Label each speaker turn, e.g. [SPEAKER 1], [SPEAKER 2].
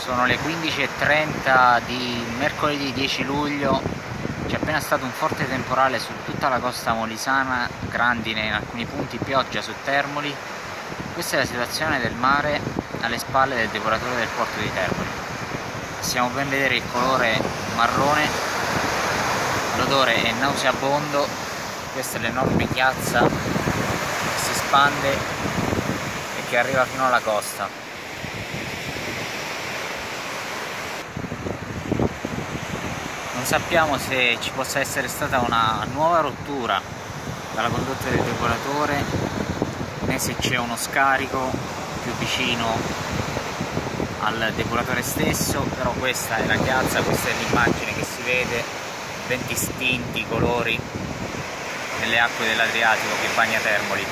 [SPEAKER 1] Sono le 15.30 di mercoledì 10 luglio, c'è appena stato un forte temporale su tutta la costa molisana, grandine in alcuni punti, pioggia su Termoli. Questa è la situazione del mare alle spalle del depuratore del porto di Termoli. Possiamo ben vedere il colore marrone, l'odore è nauseabondo, questa è l'enorme chiazza che si espande e che arriva fino alla costa. Non sappiamo se ci possa essere stata una nuova rottura dalla condotta del depuratore né se c'è uno scarico più vicino al depuratore stesso però questa è la piazza, questa è l'immagine che si vede ben distinti i colori nelle acque dell'Adriatico che bagna Termoli